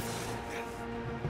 Death.